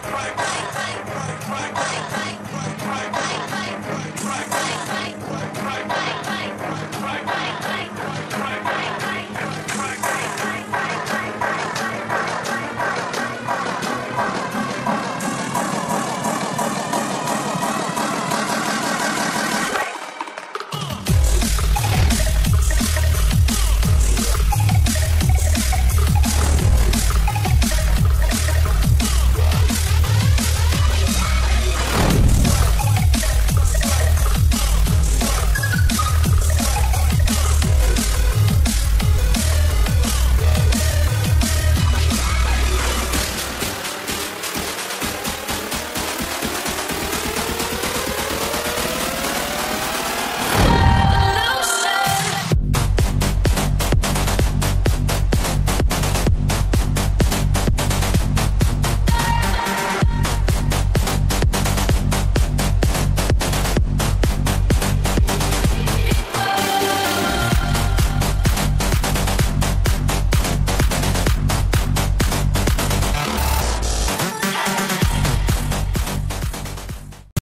Perfect.